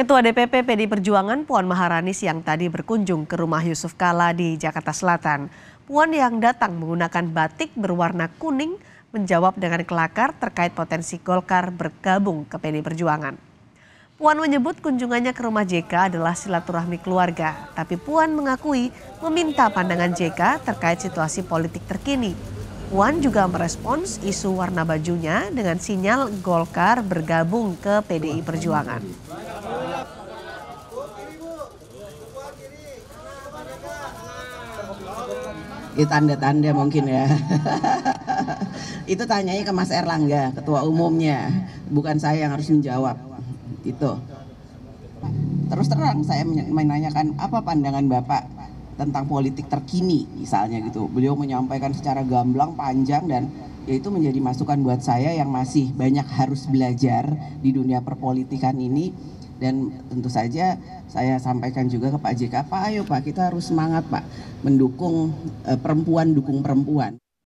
Ketua DPP PD Perjuangan Puan Maharani siang tadi berkunjung ke rumah Yusuf Kala di Jakarta Selatan. Puan yang datang menggunakan batik berwarna kuning menjawab dengan kelakar terkait potensi Golkar bergabung ke PD Perjuangan. Puan menyebut kunjungannya ke rumah JK adalah silaturahmi keluarga, tapi Puan mengakui meminta pandangan JK terkait situasi politik terkini. Puan juga merespons isu warna bajunya dengan sinyal Golkar bergabung ke PDI Perjuangan. itu tanda-tanda mungkin ya. itu tanyanya ke Mas Erlangga, ketua umumnya, bukan saya yang harus menjawab. Itu. Terus terang saya menanyakan apa pandangan Bapak tentang politik terkini misalnya gitu. Beliau menyampaikan secara gamblang, panjang dan ya itu menjadi masukan buat saya yang masih banyak harus belajar di dunia perpolitikan ini dan tentu saja saya sampaikan juga ke Pak JK, Pak ayo Pak kita harus semangat Pak mendukung eh, perempuan dukung perempuan.